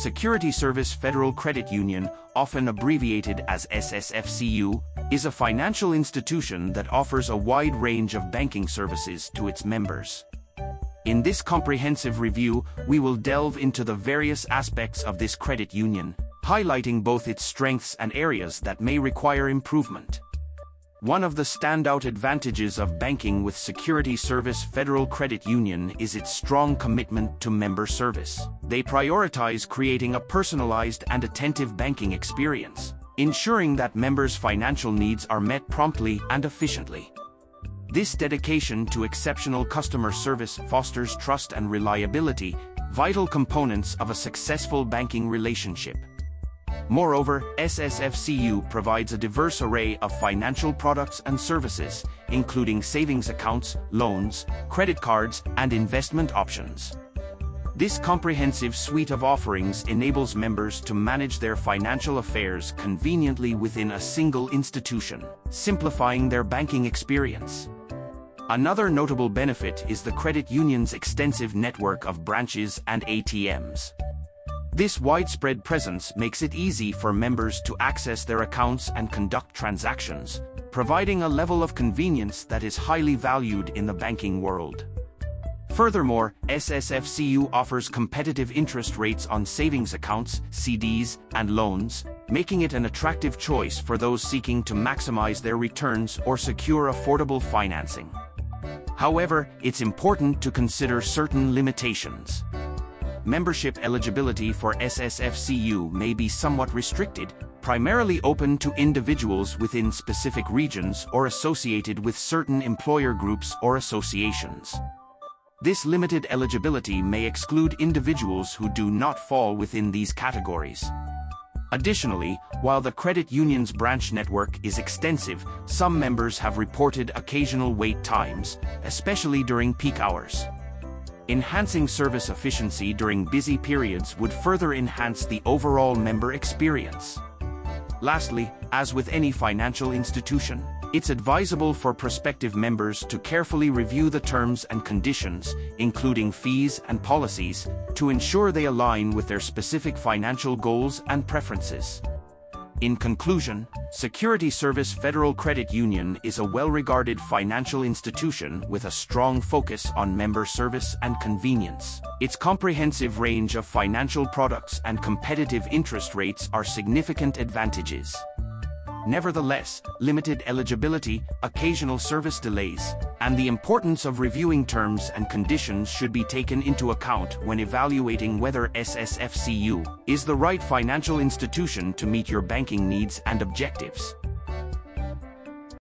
Security Service Federal Credit Union, often abbreviated as SSFCU, is a financial institution that offers a wide range of banking services to its members. In this comprehensive review, we will delve into the various aspects of this credit union, highlighting both its strengths and areas that may require improvement. One of the standout advantages of banking with Security Service Federal Credit Union is its strong commitment to member service. They prioritize creating a personalized and attentive banking experience, ensuring that members' financial needs are met promptly and efficiently. This dedication to exceptional customer service fosters trust and reliability, vital components of a successful banking relationship. Moreover, SSFCU provides a diverse array of financial products and services, including savings accounts, loans, credit cards, and investment options. This comprehensive suite of offerings enables members to manage their financial affairs conveniently within a single institution, simplifying their banking experience. Another notable benefit is the credit union's extensive network of branches and ATMs. This widespread presence makes it easy for members to access their accounts and conduct transactions, providing a level of convenience that is highly valued in the banking world. Furthermore, SSFCU offers competitive interest rates on savings accounts, CDs, and loans, making it an attractive choice for those seeking to maximize their returns or secure affordable financing. However, it's important to consider certain limitations membership eligibility for SSFCU may be somewhat restricted, primarily open to individuals within specific regions or associated with certain employer groups or associations. This limited eligibility may exclude individuals who do not fall within these categories. Additionally, while the credit union's branch network is extensive, some members have reported occasional wait times, especially during peak hours. Enhancing service efficiency during busy periods would further enhance the overall member experience. Lastly, as with any financial institution, it's advisable for prospective members to carefully review the terms and conditions, including fees and policies, to ensure they align with their specific financial goals and preferences. In conclusion, Security Service Federal Credit Union is a well-regarded financial institution with a strong focus on member service and convenience. Its comprehensive range of financial products and competitive interest rates are significant advantages. Nevertheless, limited eligibility, occasional service delays, and the importance of reviewing terms and conditions should be taken into account when evaluating whether SSFCU is the right financial institution to meet your banking needs and objectives.